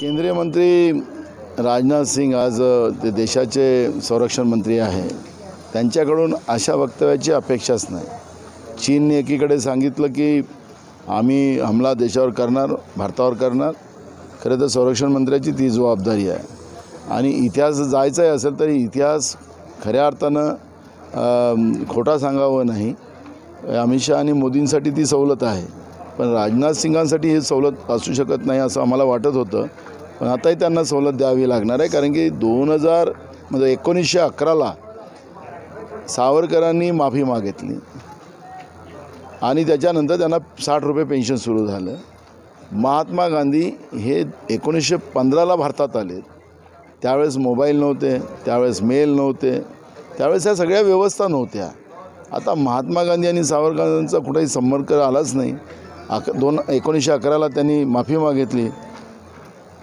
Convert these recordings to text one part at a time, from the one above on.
केंद्रीय मंत्री राजनाथ सिंग आज ते देशाचे संरक्षण मंत्री आहे. त्यांच्याकडून अशा वक्तव्याची अपेक्षाच नाही. चीनने एकीकडे सांगितलं की आम्ही हमला देशावर करणार भारतावर करणार. खरं तर संरक्षण मंत्र्याची ती जबाबदारी आहे. आणि इतिहास जायचाही असेल तरी इतिहास खऱ्या अर्थानं खोटा सांगावं नाही. अमित शहा आणि मोदींसाठी ती सवलत आहे. पण राजनाथ सिंगांसाठी ही सवलत असू शकत नाही असं आम्हाला वाटत होतं. पण आताही त्यांना सवलत द्यावी लागणार आहे कारण की दोन हजार म्हणजे एकोणीसशे अकराला सावरकरांनी माफी मागितली. आणि त्याच्यानंतर त्यांना साठ रुपये पेन्शन सुरू झालं. महात्मा गांधी हे एकोणीसशे पंधराला भारतात आले. त्यावेळेस मोबाईल नव्हते त्यावेळेस मेल नव्हते त्यावेळेस ह्या सगळ्या व्यवस्था नव्हत्या. आता महात्मा गांधी आणि सावरकरांचा कुठेही संपर्क आलाच नाही. अक दोन एकोणीसशे अकराला त्यांनी माफी मागितली.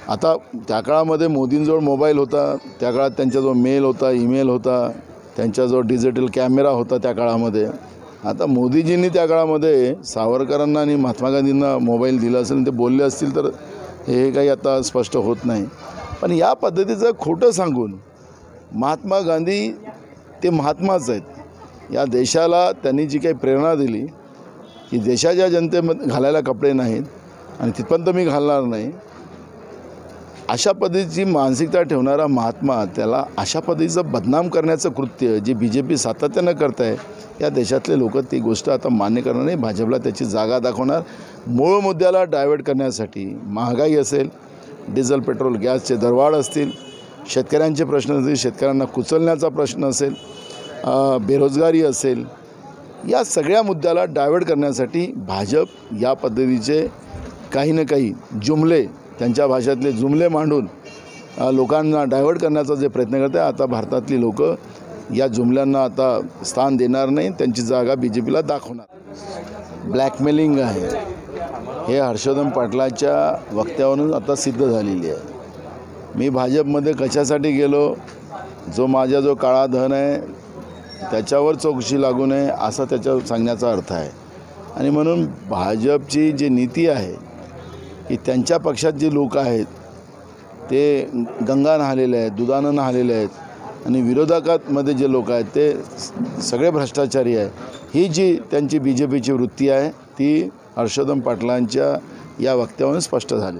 आता त्या काळामध्ये मोदींजवळ मोबाईल होता. त्या काळात त्यांच्याजवळ मेल होता ईमेल होता. त्यांच्याजवळ डिजिटल कॅमेरा होता त्या काळामध्ये. आता मोदीजींनी त्या काळामध्ये सावरकरांना आणि महात्मा गांधींना मोबाईल दिला असेल ते बोलले असतील तर हे काही आता स्पष्ट होत नाही. पण या पद्धतीचं खोटं सांगून महात्मा गांधी ते महात्माच आहेत. या देशाला त्यांनी जी काही प्रेरणा दिली की देशाच्या जनतेमध्ये घालायला कपडे नाहीत आणि तिथपर्यंत मी घालणार नाही. अशा पद्धतीची मानसिकता ठेवणारा महात्मा त्याला अशा पद्धतीचं बदनाम करण्याचं कृत्य जे बी जे पी सातत्यानं करत आहे या देशातले लोक ती गोष्ट आता मान्य करणार नाही. भाजपला त्याची जागा दाखवणार. मूळ मुद्द्याला डायवर्ट करण्यासाठी महागाई असेल डिझेल पेट्रोल गॅसचे दरवाढ असतील शेतकऱ्यांचे प्रश्न असतील शेतकऱ्यांना कुचलण्याचा प्रश्न असेल बेरोजगारी असेल या सगळ्या मुद्द्याला डायवर्ट करण्यासाठी भाजप या पद्धतीचे काही ना काही जुमले त्यांच्या भाषेतले जुमले मांडून लोकांना डायव्हर्ट करण्याचा जे प्रयत्न करते आता भारतातली लोक या जुमल्यांना आता स्थान देणार नाही त्यांची जागा बी जे पीला दाखवणार. ब्लॅकमेलिंग आहे. हे हर्षवर्धन पाटलाच्या वक्त्यावरून आता सिद्ध झालेली आहे. मी भाजपमध्ये कशासाठी गेलो? जो माझा जो काळा धन आहे त्याच्यावर चौकशी लागू नये असा त्याच्या सांगण्याचा अर्थ आहे. आणि म्हणून भाजपची जी नीती आहे की त्यांच्या पक्षात जे लोक आहेत ते गंगा नहालेले आहेत दुधानं नहालेले आहेत आणि विरोधकांमध्ये जे लोक आहेत ते सगळे भ्रष्टाचारी आहे ही जी त्यांची बी जे पीची वृत्ती आहे ती हर्षोदम पाटलांच्या या वक्त्यावरून स्पष्ट झाली.